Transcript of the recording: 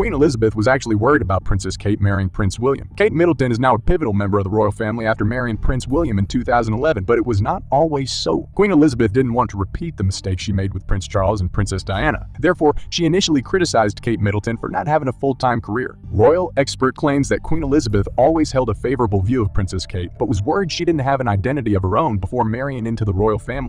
Queen Elizabeth was actually worried about Princess Kate marrying Prince William. Kate Middleton is now a pivotal member of the royal family after marrying Prince William in 2011, but it was not always so. Queen Elizabeth didn't want to repeat the mistake she made with Prince Charles and Princess Diana. Therefore, she initially criticized Kate Middleton for not having a full-time career. Royal expert claims that Queen Elizabeth always held a favorable view of Princess Kate, but was worried she didn't have an identity of her own before marrying into the royal family.